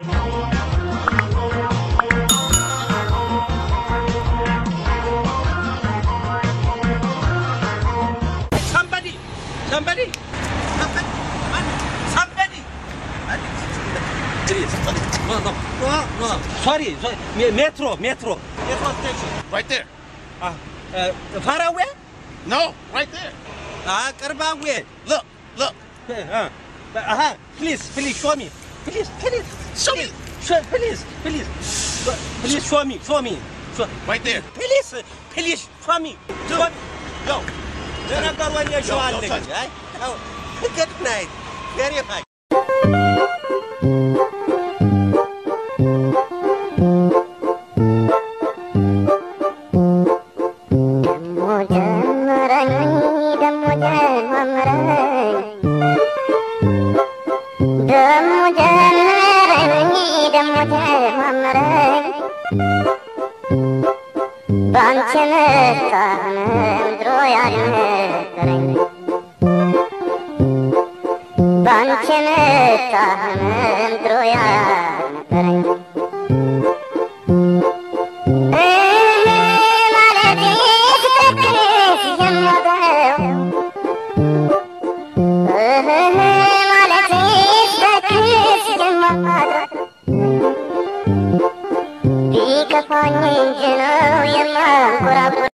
Somebody, somebody, somebody, somebody. Please, no, no, no, no. Sorry, sorry. Metro, metro, metro station. Right there. Ah, uh, far away? No, right there. Ah, Karbawe. Look, look. Uh, uh, please, please show me. Please, please, show me. Show, please, please, please show me, show me. Show. Right there. Please, please show me. Show me. Yo. Then I got one year show. Yo, don't Good night. Very much. ደግሞ ተማምረ በአንቺ መጣ ድሮ ያልነበረኝ በአንቺ መጣ ድሮ ያልነበረኝ ማለት ቢከፋኝ እንጂ ነው የማንኮራኩር